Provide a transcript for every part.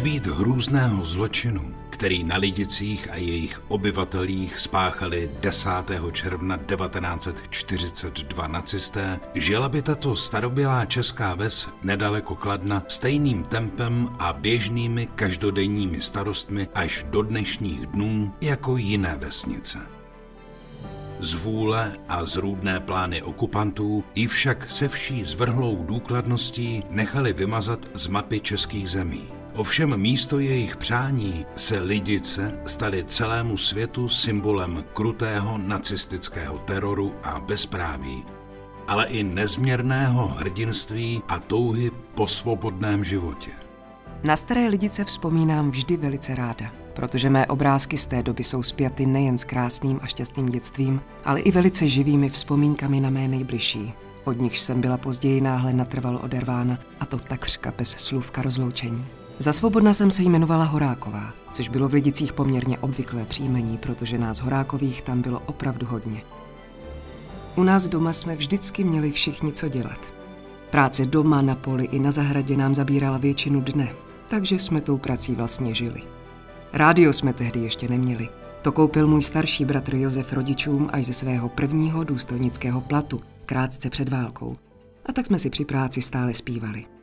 Nebýt hrůzného zločinu, který na Lidicích a jejich obyvatelích spáchali 10. června 1942 nacisté, žila by tato starobělá česká ves nedaleko Kladna stejným tempem a běžnými každodenními starostmi až do dnešních dnů jako jiné vesnice. Z vůle a zrůdné plány okupantů ji však se vší zvrhlou důkladností nechali vymazat z mapy českých zemí. Ovšem místo jejich přání se lidice staly celému světu symbolem krutého nacistického teroru a bezpráví, ale i nezměrného hrdinství a touhy po svobodném životě. Na staré lidice vzpomínám vždy velice ráda, protože mé obrázky z té doby jsou spjaty nejen s krásným a šťastným dětstvím, ale i velice živými vzpomínkami na mé nejbližší, od nichž jsem byla později náhle natrvalo odervána a to takřka bez slůvka rozloučení. Za svobodna jsem se jmenovala Horáková, což bylo v Lidicích poměrně obvyklé příjmení, protože nás Horákových tam bylo opravdu hodně. U nás doma jsme vždycky měli všichni co dělat. Práce doma, na poli i na zahradě nám zabírala většinu dne, takže jsme tou prací vlastně žili. Rádio jsme tehdy ještě neměli. To koupil můj starší bratr Josef rodičům až ze svého prvního důstojnického platu, krátce před válkou. A tak jsme si při práci stále zpívali.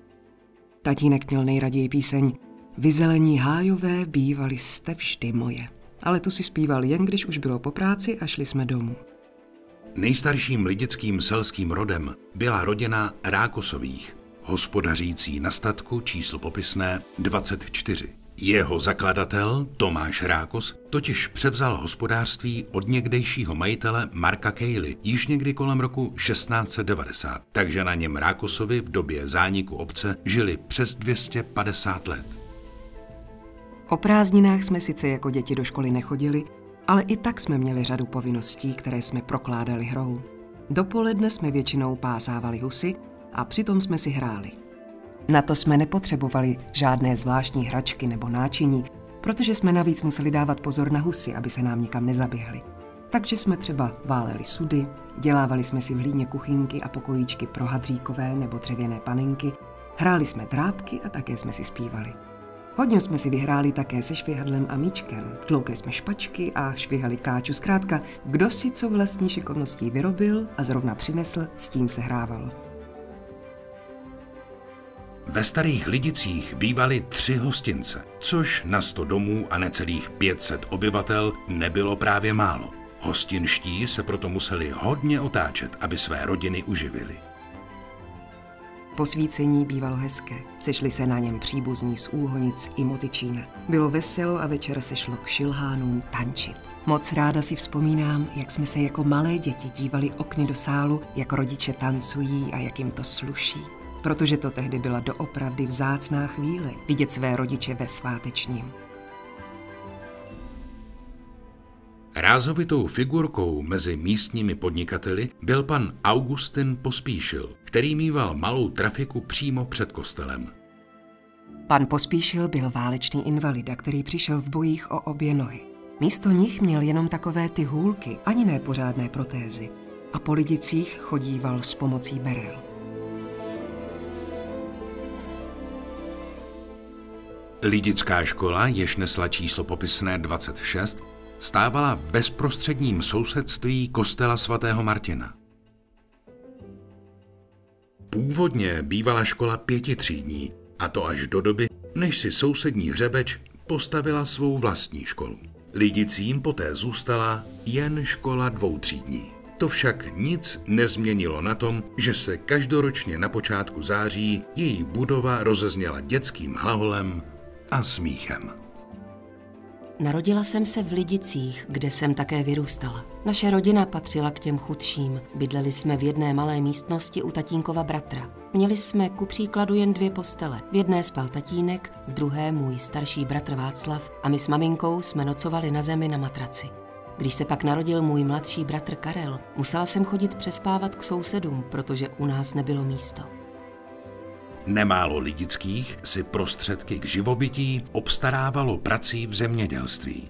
Tatínek měl nejraději píseň Vyzelení hájové bývali jste vždy moje. Ale tu si zpíval jen, když už bylo po práci a šli jsme domů. Nejstarším lidickým selským rodem byla rodina Rákosových, hospodařící na statku číslo popisné 24. Jeho zakladatel Tomáš Rákos totiž převzal hospodářství od někdejšího majitele Marka Kejly již někdy kolem roku 1690, takže na něm Rákosovi v době zániku obce žili přes 250 let. O prázdninách jsme sice jako děti do školy nechodili, ale i tak jsme měli řadu povinností, které jsme prokládali hrou. Dopoledne jsme většinou pásávali husy a přitom jsme si hráli. Na to jsme nepotřebovali žádné zvláštní hračky nebo náčiní, protože jsme navíc museli dávat pozor na husy, aby se nám nikam nezaběhli. Takže jsme třeba váleli sudy, dělávali jsme si v hlíně kuchynky a pokojíčky pro hadříkové nebo dřevěné panenky, hráli jsme drábky a také jsme si zpívali. Hodně jsme si vyhráli také se švihadlem a míčkem. Tloukli jsme špačky a švihali káču. Zkrátka, kdo si co vlastní šikovností vyrobil a zrovna přinesl, s tím se hrával. Ve starých Lidicích bývaly tři hostince, což na sto domů a necelých 500 obyvatel nebylo právě málo. Hostinští se proto museli hodně otáčet, aby své rodiny uživili. Posvícení bývalo hezké. Sešli se na něm příbuzní z Úhonic i Motyčína. Bylo veselo a večer se šlo k šilhánům tančit. Moc ráda si vzpomínám, jak jsme se jako malé děti dívali okny do sálu, jak rodiče tancují a jak jim to sluší protože to tehdy byla doopravdy vzácná chvíle vidět své rodiče ve svátečním. Rázovitou figurkou mezi místními podnikateli byl pan Augustin Pospíšil, který mýval malou trafiku přímo před kostelem. Pan Pospíšil byl válečný invalida, který přišel v bojích o obě nohy. Místo nich měl jenom takové ty hůlky, ani ne pořádné protézy. A po lidicích chodíval s pomocí berel. Lidická škola, jež nesla číslo popisné 26, stávala v bezprostředním sousedství kostela svatého Martina. Původně bývala škola pětitřídní, a to až do doby, než si sousední hřebeč postavila svou vlastní školu. Lidicím poté zůstala jen škola dvoutřídní. To však nic nezměnilo na tom, že se každoročně na počátku září její budova rozezněla dětským hlavolem a smíchem. Narodila jsem se v Lidicích, kde jsem také vyrůstala. Naše rodina patřila k těm chudším. Bydleli jsme v jedné malé místnosti u tatínkova bratra. Měli jsme ku příkladu jen dvě postele. V jedné spal tatínek, v druhé můj starší bratr Václav a my s maminkou jsme nocovali na zemi na matraci. Když se pak narodil můj mladší bratr Karel, musela jsem chodit přespávat k sousedům, protože u nás nebylo místo. Nemálo lidických si prostředky k živobytí obstarávalo prací v zemědělství.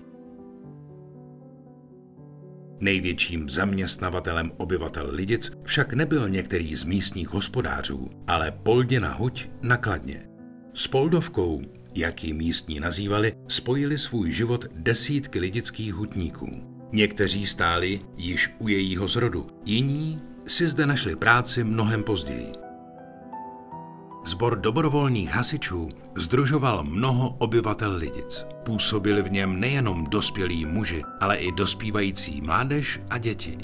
Největším zaměstnavatelem obyvatel Lidic však nebyl některý z místních hospodářů, ale Poldina Huť nakladně. S Poldovkou jak ji místní nazývali, spojili svůj život desítky lidických hutníků. Někteří stáli již u jejího zrodu, jiní si zde našli práci mnohem později. Zbor dobrovolných hasičů združoval mnoho obyvatel Lidic. Působili v něm nejenom dospělí muži, ale i dospívající mládež a děti.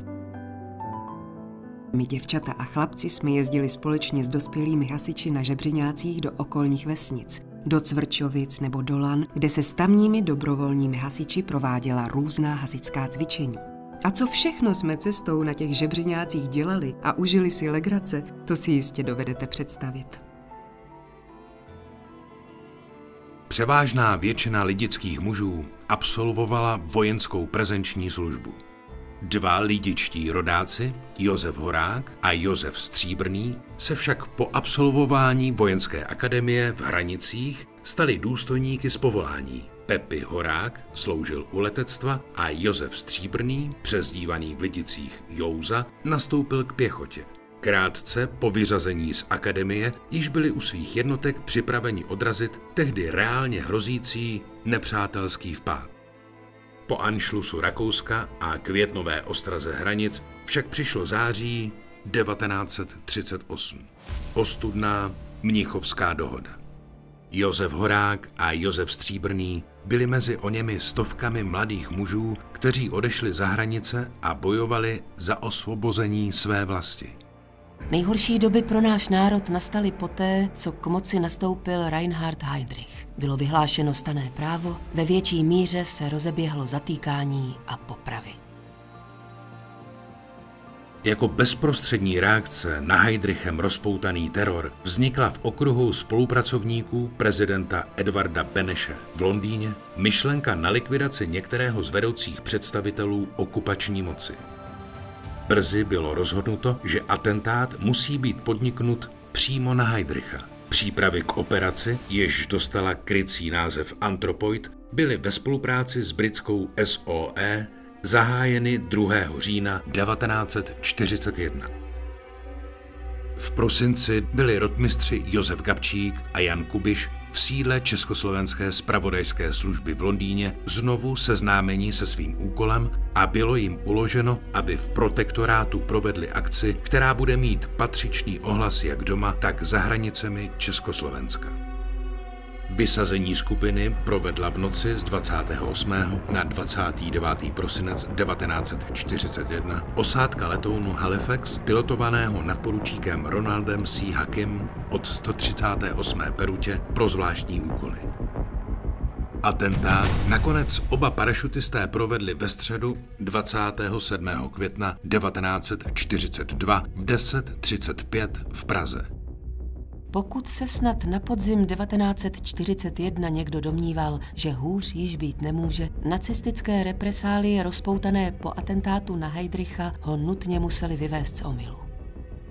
My děvčata a chlapci jsme jezdili společně s dospělými hasiči na žebřiňácích do okolních vesnic, do Cvrčovic nebo Dolan, kde se s tamními dobrovolními hasiči prováděla různá hasičská cvičení. A co všechno jsme cestou na těch žebřiňácích dělali a užili si legrace, to si jistě dovedete představit. Převážná většina lidických mužů absolvovala vojenskou prezenční službu. Dva lidičtí rodáci, Josef Horák a Josef Stříbrný, se však po absolvování vojenské akademie v Hranicích stali důstojníky z povolání. Pepi Horák sloužil u letectva a Josef Stříbrný, přezdívaný v Lidicích Jouza, nastoupil k pěchotě. Krátce po vyřazení z akademie již byli u svých jednotek připraveni odrazit tehdy reálně hrozící nepřátelský vpád. Po anšlusu Rakouska a květnové ostraze hranic však přišlo září 1938. Ostudná Mnichovská dohoda. Josef Horák a Josef Stříbrný byli mezi o němi stovkami mladých mužů, kteří odešli za hranice a bojovali za osvobození své vlasti. Nejhorší doby pro náš národ nastaly poté, co k moci nastoupil Reinhard Heydrich. Bylo vyhlášeno stané právo, ve větší míře se rozeběhlo zatýkání a popravy. Jako bezprostřední reakce na Heydrichem rozpoutaný teror vznikla v okruhu spolupracovníků prezidenta Edvarda Beneše v Londýně myšlenka na likvidaci některého z vedoucích představitelů okupační moci. Brzy bylo rozhodnuto, že atentát musí být podniknut přímo na Heydricha. Přípravy k operaci, jež dostala krycí název Anthropoid, byly ve spolupráci s britskou SOE zahájeny 2. října 1941. V prosinci byli rotmistři Josef Gabčík a Jan Kubiš v sídle Československé spravodajské služby v Londýně znovu seznámení se svým úkolem a bylo jim uloženo, aby v protektorátu provedli akci, která bude mít patřičný ohlas jak doma, tak za hranicemi Československa. Vysazení skupiny provedla v noci z 28. na 29. prosinec 1941 osádka letounu Halifax, pilotovaného nadporučíkem Ronaldem C. Hakim od 138. perutě pro zvláštní úkoly. Atentát nakonec oba parašutisté provedli ve středu 27. května 1942 v 10.35 v Praze. Pokud se snad na podzim 1941 někdo domníval, že hůř již být nemůže, nacistické represálie rozpoutané po atentátu na Heydricha ho nutně museli vyvést z omylu.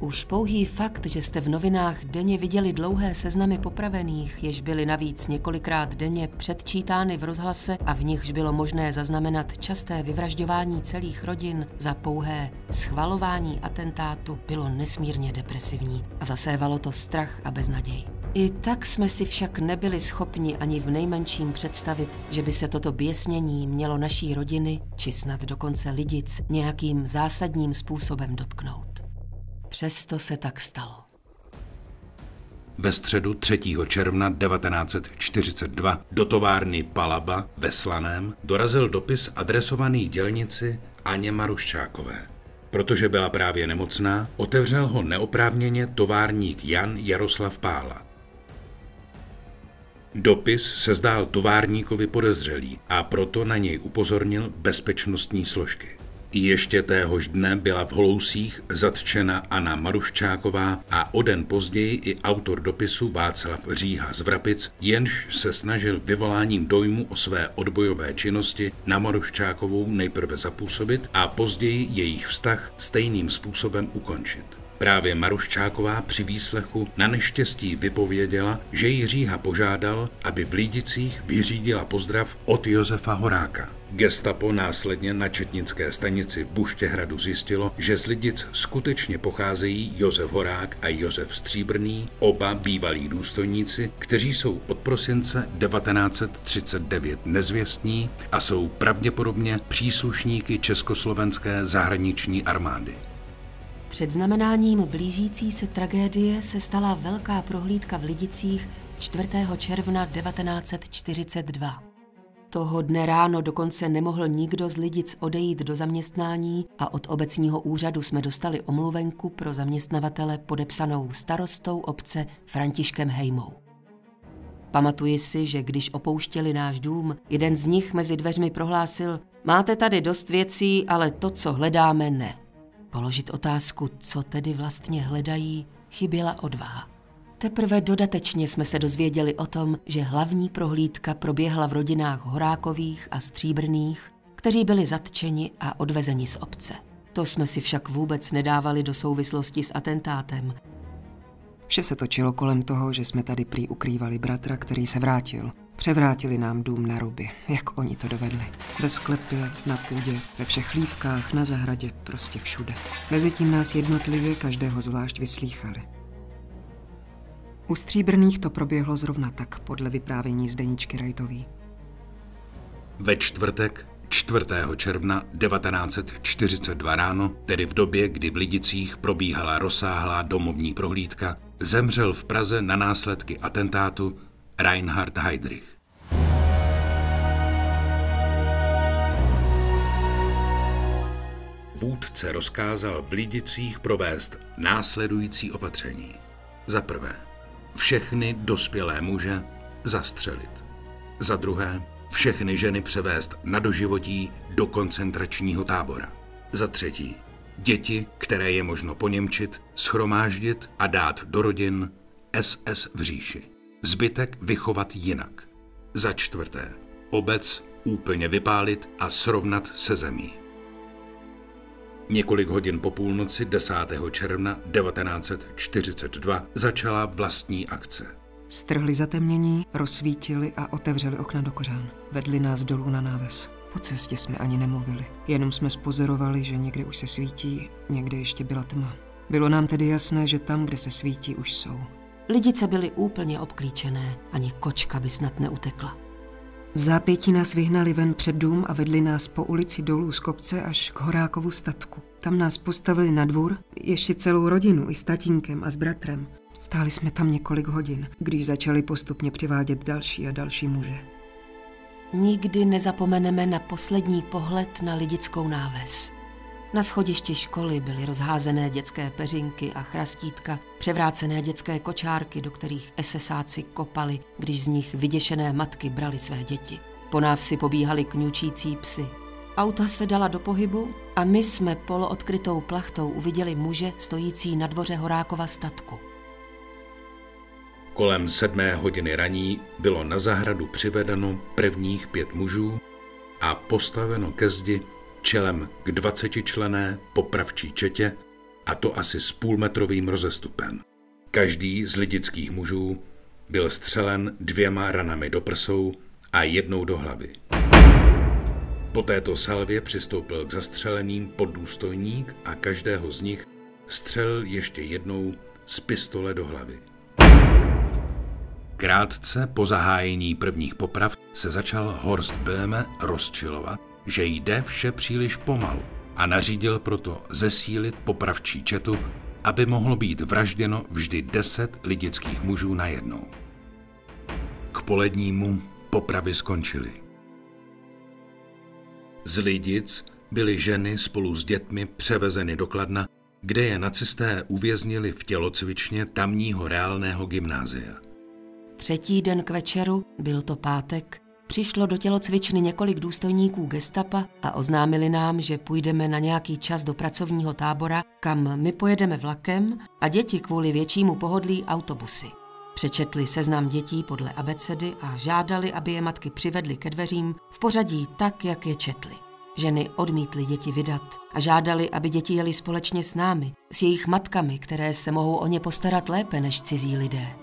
Už pouhý fakt, že jste v novinách denně viděli dlouhé seznamy popravených, jež byly navíc několikrát denně předčítány v rozhlase a v nichž bylo možné zaznamenat časté vyvražďování celých rodin za pouhé schvalování atentátu, bylo nesmírně depresivní a zasévalo to strach a beznaděj. I tak jsme si však nebyli schopni ani v nejmenším představit, že by se toto běsnění mělo naší rodiny, či snad dokonce lidic, nějakým zásadním způsobem dotknout. Přesto se tak stalo. Ve středu 3. června 1942 do továrny Palaba ve Slaném dorazil dopis adresovaný dělnici Aně Maruščákové. Protože byla právě nemocná, otevřel ho neoprávněně továrník Jan Jaroslav Pála. Dopis se zdál továrníkovi podezřelý a proto na něj upozornil bezpečnostní složky. Ještě téhož dne byla v Holousích zatčena Anna Maruščáková a o den později i autor dopisu Václav Říha z Vrapic, jenž se snažil vyvoláním dojmu o své odbojové činnosti na Maruščákovou nejprve zapůsobit a později jejich vztah stejným způsobem ukončit. Právě Maruščáková při výslechu na neštěstí vypověděla, že ji Říha požádal, aby v Lídicích vyřídila pozdrav od Josefa Horáka. Gestapo následně na četnické stanici v Buštěhradu zjistilo, že z Lidic skutečně pocházejí Josef Horák a Josef Stříbrný, oba bývalí důstojníci, kteří jsou od prosince 1939 nezvěstní a jsou pravděpodobně příslušníky Československé zahraniční armády. Před znamenáním blížící se tragédie se stala velká prohlídka v Lidicích 4. června 1942. Toho dne ráno dokonce nemohl nikdo z Lidic odejít do zaměstnání a od obecního úřadu jsme dostali omluvenku pro zaměstnavatele podepsanou starostou obce Františkem Hejmou. Pamatuji si, že když opouštěli náš dům, jeden z nich mezi dveřmi prohlásil, máte tady dost věcí, ale to, co hledáme, ne. Položit otázku, co tedy vlastně hledají, chyběla odvaha. Teprve dodatečně jsme se dozvěděli o tom, že hlavní prohlídka proběhla v rodinách Horákových a Stříbrných, kteří byli zatčeni a odvezeni z obce. To jsme si však vůbec nedávali do souvislosti s atentátem. Vše se točilo kolem toho, že jsme tady prý ukrývali bratra, který se vrátil. Převrátili nám dům na ruby, jak oni to dovedli. Ve sklepě, na půdě, ve všech lívkách, na zahradě, prostě všude. Mezitím nás jednotlivě každého zvlášť vyslýchali. U Stříbrných to proběhlo zrovna tak, podle vyprávění Zdeničky Rajtový. Ve čtvrtek 4. června 1942 ráno, tedy v době, kdy v Lidicích probíhala rozsáhlá domovní prohlídka, zemřel v Praze na následky atentátu Reinhard Heydrich. Vůdce rozkázal v Lidicích provést následující opatření. Za prvé, všechny dospělé muže zastřelit. Za druhé, všechny ženy převést na doživotí do koncentračního tábora. Za třetí, děti, které je možno poněmčit, schromáždit a dát do rodin SS v říši. Zbytek vychovat jinak. Za čtvrté, obec úplně vypálit a srovnat se zemí. Několik hodin po půlnoci 10. června 1942 začala vlastní akce. Strhli zatemnění, rozsvítili a otevřeli okna do kořán. Vedli nás dolů na náves. Po cestě jsme ani nemluvili. Jenom jsme spozorovali, že někde už se svítí, někde ještě byla tma. Bylo nám tedy jasné, že tam, kde se svítí, už jsou. Lidice byly úplně obklíčené, ani kočka by snad neutekla. V zápětí nás vyhnali ven před dům a vedli nás po ulici dolů z kopce až k Horákovu statku. Tam nás postavili na dvůr, ještě celou rodinu i s tatínkem a s bratrem. Stáli jsme tam několik hodin, když začali postupně přivádět další a další muže. Nikdy nezapomeneme na poslední pohled na lidickou náves. Na schodišti školy byly rozházené dětské peřinky a chrastítka, převrácené dětské kočárky, do kterých esesáci kopali, když z nich vyděšené matky brali své děti. Po návsi pobíhali kňučící psy. Auta se dala do pohybu a my jsme poloodkrytou plachtou uviděli muže stojící na dvoře Horákova statku. Kolem sedmé hodiny raní bylo na zahradu přivedeno prvních pět mužů a postaveno ke zdi čelem k 20 člené popravčí četě a to asi s půlmetrovým rozestupem. Každý z lidických mužů byl střelen dvěma ranami do prsou a jednou do hlavy. Po této salvě přistoupil k zastřeleným poddůstojník a každého z nich střelil ještě jednou z pistole do hlavy. Krátce po zahájení prvních poprav se začal Horst Böhme rozčilovat že jde vše příliš pomalu a nařídil proto zesílit popravčí četu, aby mohlo být vražděno vždy deset lidických mužů najednou. K polednímu popravy skončily. Z Lidic byly ženy spolu s dětmi převezeny do Kladna, kde je nacisté uvěznili v tělocvičně tamního reálného gymnázia. Třetí den k večeru, byl to pátek, Přišlo do tělocvičny několik důstojníků gestapa a oznámili nám, že půjdeme na nějaký čas do pracovního tábora, kam my pojedeme vlakem a děti kvůli většímu pohodlí autobusy. Přečetli seznam dětí podle abecedy a žádali, aby je matky přivedly ke dveřím v pořadí tak, jak je četli. Ženy odmítly děti vydat a žádali, aby děti jeli společně s námi, s jejich matkami, které se mohou o ně postarat lépe než cizí lidé.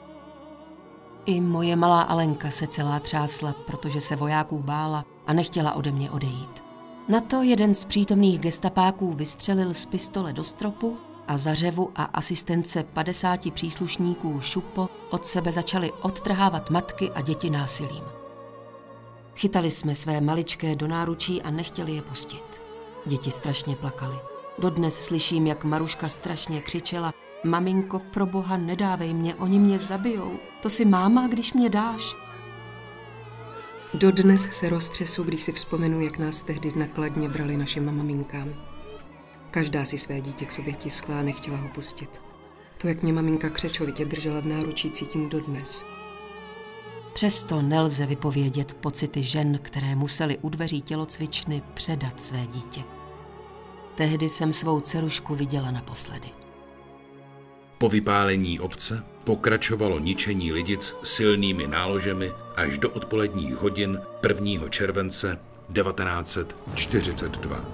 I moje malá Alenka se celá třásla, protože se vojáků bála a nechtěla ode mě odejít. Na to jeden z přítomných gestapáků vystřelil z pistole do stropu a za řevu a asistence 50 příslušníků šupo od sebe začali odtrhávat matky a děti násilím. Chytali jsme své maličké do náručí a nechtěli je pustit. Děti strašně plakaly. Dodnes slyším, jak Maruška strašně křičela Maminko, pro boha, nedávej mě, oni mě zabijou. To si máma, když mě dáš. Dodnes se roztřesu, když si vzpomenu, jak nás tehdy nakladně brali našim maminkám. Každá si své dítě k sobě tiskla a nechtěla ho pustit. To, jak mě maminka křečovitě držela v náručí, cítím dodnes. Přesto nelze vypovědět pocity žen, které museli u dveří tělocvičny předat své dítě. Tehdy jsem svou dcerušku viděla naposledy. Po vypálení obce pokračovalo ničení lidic silnými náložemi až do odpoledních hodin 1. července 1942.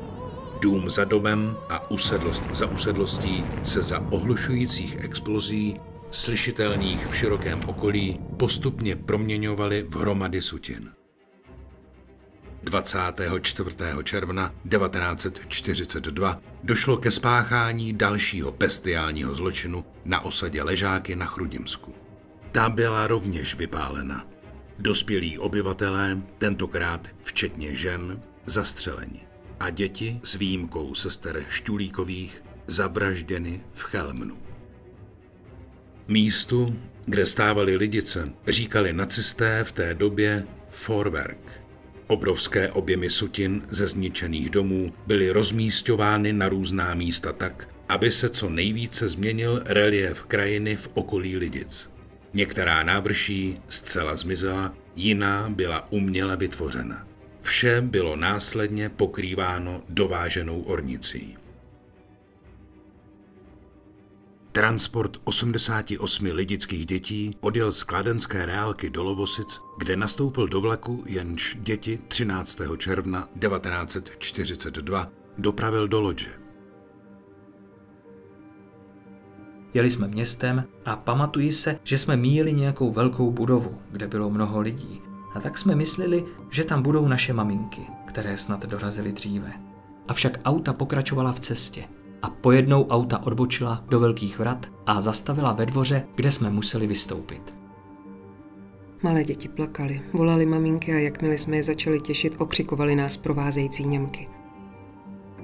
Dům za domem a usedlost za usedlostí se za ohlušujících explozí, slyšitelných v širokém okolí, postupně proměňovaly v hromady sutin. 24. června 1942 došlo ke spáchání dalšího bestiálního zločinu na osadě Ležáky na Chrudimsku. Ta byla rovněž vypálena. Dospělí obyvatelé, tentokrát včetně žen, zastřeleni a děti s výjimkou sester Štulíkových zavražděny v Chelmnu. Místu, kde stávaly lidice, říkali nacisté v té době Forwerk – Obrovské objemy sutin ze zničených domů byly rozmístěvány na různá místa tak, aby se co nejvíce změnil relief krajiny v okolí Lidic. Některá návrší zcela zmizela, jiná byla uměle vytvořena. Vše bylo následně pokrýváno dováženou ornicí. Transport 88 lidických dětí odjel z kladenské reálky do Lovosic, kde nastoupil do vlaku, jenž děti 13. června 1942 dopravil do Lodže. Jeli jsme městem a pamatuji se, že jsme míjeli nějakou velkou budovu, kde bylo mnoho lidí. A tak jsme mysleli, že tam budou naše maminky, které snad dorazily dříve. Avšak auta pokračovala v cestě a pojednou auta odbočila do velkých vrat a zastavila ve dvoře, kde jsme museli vystoupit. Malé děti plakali, volali maminky a jakmile jsme je začali těšit, okřikovali nás provázející Němky.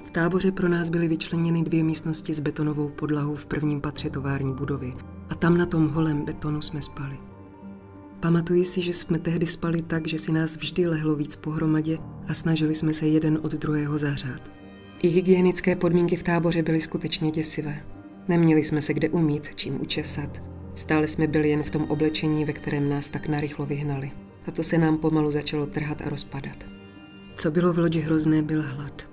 V táboře pro nás byly vyčleněny dvě místnosti s betonovou podlahou v prvním patře tovární budovy a tam na tom holém betonu jsme spali. Pamatuji si, že jsme tehdy spali tak, že si nás vždy lehlo víc pohromadě a snažili jsme se jeden od druhého zahřát. I hygienické podmínky v táboře byly skutečně děsivé. Neměli jsme se kde umít, čím učesat. Stále jsme byli jen v tom oblečení, ve kterém nás tak narychlo vyhnali. A to se nám pomalu začalo trhat a rozpadat. Co bylo v lodi hrozné, byl hlad.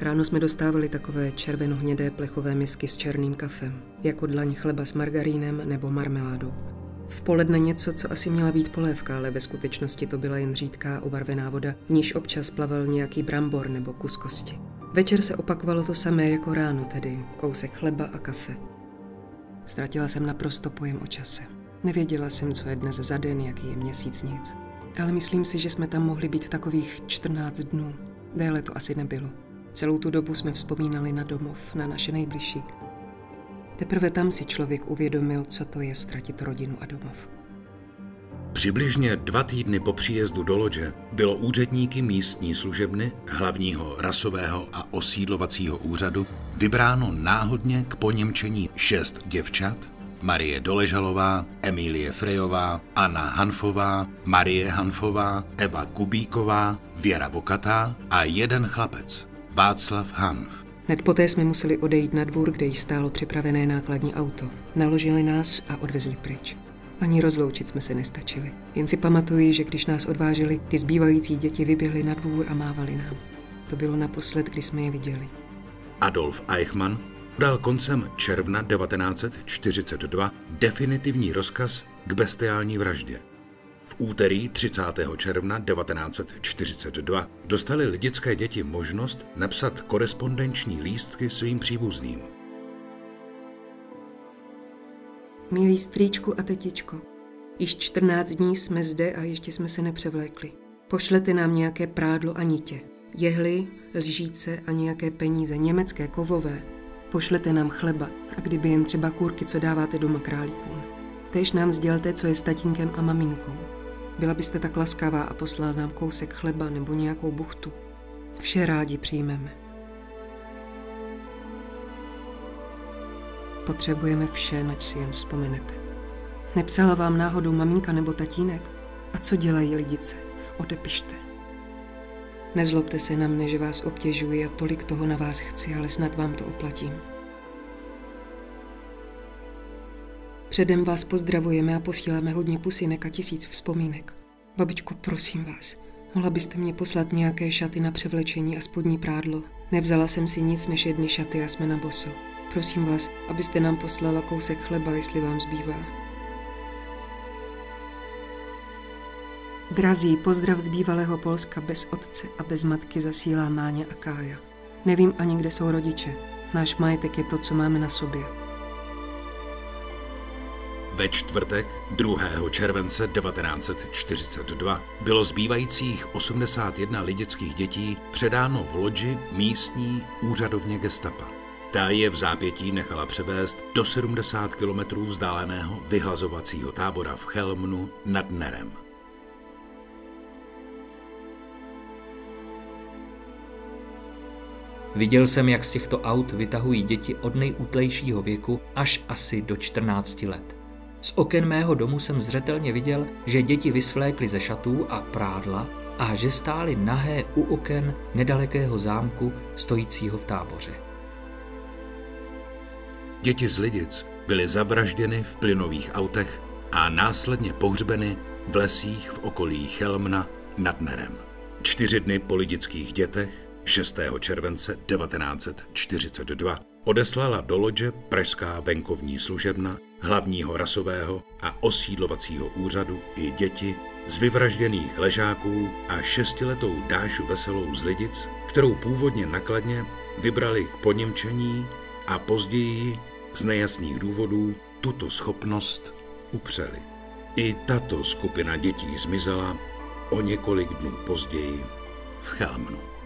Ráno jsme dostávali takové červenohnědé plechové misky s černým kafem, jako dlaň chleba s margarínem nebo marmeládou. V poledne něco, co asi měla být polévka, ale ve skutečnosti to byla jen řídká obarvená voda, níž občas plaval nějaký brambor nebo kus kosti. Večer se opakovalo to samé jako ráno, tedy kousek chleba a kafe. Ztratila jsem naprosto pojem o čase. Nevěděla jsem, co je dnes za den, jaký je měsíc, nic. Ale myslím si, že jsme tam mohli být takových 14 dnů. Déle to asi nebylo. Celou tu dobu jsme vzpomínali na domov, na naše nejbližší. Teprve tam si člověk uvědomil, co to je ztratit rodinu a domov. Přibližně dva týdny po příjezdu do Lodže bylo úředníky místní služebny, hlavního rasového a osídlovacího úřadu vybráno náhodně k poněmčení šest děvčat, Marie Doležalová, Emílie Frejová, Anna Hanfová, Marie Hanfová, Eva Kubíková, Věra Vokatá a jeden chlapec, Václav Hanf. Hned poté jsme museli odejít na dvůr, kde již stálo připravené nákladní auto. Naložili nás a odvezli pryč. Ani rozloučit jsme se nestačili. Jen si pamatuji, že když nás odváželi, ty zbývající děti vyběhly na dvůr a mávali nám. To bylo naposled, kdy jsme je viděli. Adolf Eichmann dal koncem června 1942 definitivní rozkaz k bestiální vraždě. V úterý 30. června 1942 dostali lidické děti možnost napsat korespondenční lístky svým příbuzným. Milý strýčku a tetičko, již 14 dní jsme zde a ještě jsme se nepřevlékli. Pošlete nám nějaké prádlo a nitě, jehly, lžíce a nějaké peníze, německé, kovové. Pošlete nám chleba a kdyby jen třeba kůrky, co dáváte doma králíkům. Tež nám sdělte, co je s tatínkem a maminkou. Byla byste tak laskavá a poslala nám kousek chleba nebo nějakou buchtu. Vše rádi přijmeme. Potřebujeme vše, nač si jen vzpomenete. Nepsala vám náhodou maminka nebo tatínek? A co dělají lidice? Odepište. Nezlobte se na mne, že vás obtěžuji a tolik toho na vás chci, ale snad vám to oplatím. Předem vás pozdravujeme a posíláme hodně pusinek a tisíc vzpomínek. Babičku, prosím vás, mohla byste mě poslat nějaké šaty na převlečení a spodní prádlo? Nevzala jsem si nic než jedny šaty a jsme na boso. Prosím vás, abyste nám poslala kousek chleba, jestli vám zbývá. Drazí, pozdrav z bývalého Polska bez otce a bez matky zasílá Máně a Kája. Nevím ani, kde jsou rodiče. Náš majetek je to, co máme na sobě. Ve čtvrtek 2. července 1942 bylo zbývajících 81 lidických dětí předáno v loďi místní úřadovně gestapa. Ta je v zápětí nechala převést do 70 kilometrů vzdáleného vyhlazovacího tábora v Chelmnu nad Nerem. Viděl jsem, jak z těchto aut vytahují děti od nejútlejšího věku až asi do 14 let. Z oken mého domu jsem zřetelně viděl, že děti vysvlékly ze šatů a prádla a že stály nahé u oken nedalekého zámku stojícího v táboře. Děti z Lidic byly zavražděny v plynových autech a následně pohřbeny v lesích v okolí Chelmna nad Nerem. Čtyři dny po lidických dětech 6. července 1942 odeslala do Lodže Pražská venkovní služebna hlavního rasového a osídlovacího úřadu i děti z vyvražděných ležáků a šestiletou Dášu Veselou z Lidic, kterou původně nakladně vybrali k poněmčení a později z nejasných důvodů tuto schopnost upřeli. I tato skupina dětí zmizela o několik dnů později v Chelmnu.